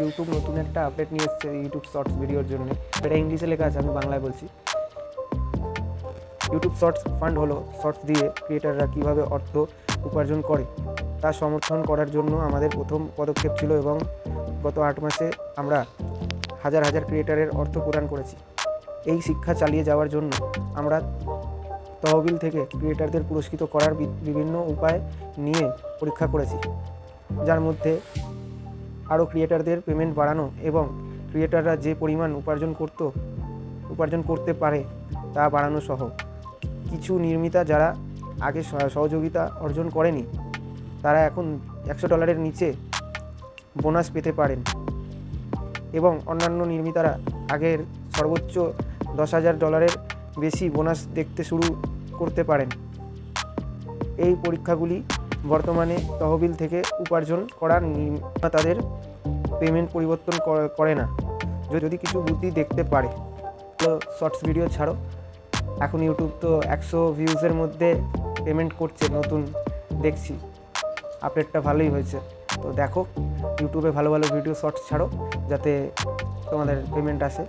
YouTube নতুন একটা update নিয়ে এসছে ইউটিউব শর্টস ভিডিওর জন্য। এটা ইংলিশে লেখা আছে, আমি বাংলায় বলছি। ইউটিউব শর্টস ফান্ড হলো শর্টস দিয়ে ক্রিয়েটাররা কীভাবে অর্থ উপার্জন করে, তা সমর্থন করার জন্য আমাদের প্রথম পদক্ষেপ ছিল এবং গত আট মাসে আমরা হাজার হাজার ক্রিয়েটারের অর্থ প্রদান করেছি। এই শিক্ষা চালিয়ে যাওয়ার জন্য আমরা তহবিল থেকে ক্রিয়েটারদের পুরস্কৃত করার বিভিন্ন উপায় নিয়ে পরীক্ষা করেছি, যার মধ্যে আরও ক্রিয়েটারদের পেমেন্ট বাড়ানো এবং ক্রিয়েটাররা যে পরিমাণ উপার্জন করত, উপার্জন করতে পারে তা বাড়ানো সহ। কিছু নির্মিতা যারা আগে সহযোগিতা অর্জন করেনি, তারা এখন একশো ডলারের নিচে বোনাস পেতে পারেন এবং অন্যান্য নির্মিতারা আগের সর্বোচ্চ দশ হাজার ডলারের বেশি বোনাস দেখতে শুরু করতে পারেন। এই পরীক্ষাগুলি বর্তমানে তহবিল থেকে উপার্জন করার নির্মাতাদের পেমেন্ট পরিবর্তন করে- করে না। যদি কিছু বুদ্ধি দেখতে পারে, তো শর্টস ভিডিও ছাড়ো। এখন ইউটিউব তো একশো ভিউজের মধ্যে পেমেন্ট করছে নতুন, দেখছি। আপডেটটা ভালোই হয়েছে। তো দেখো ইউটিউবে ভালো ভালো ভিডিও শর্টস ছাড়ো, যাতে তোমাদের পেমেন্ট আসে।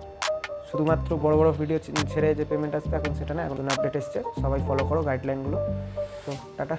শুধুমাত্র বড় বড় ভিডিও ছেড়ে যে পেমেন্ট আসবে, এখন সেটা না, এখন আপডেট এসছে। সবাই ফলো করো গাইডলাইনগুলো তো টাটা।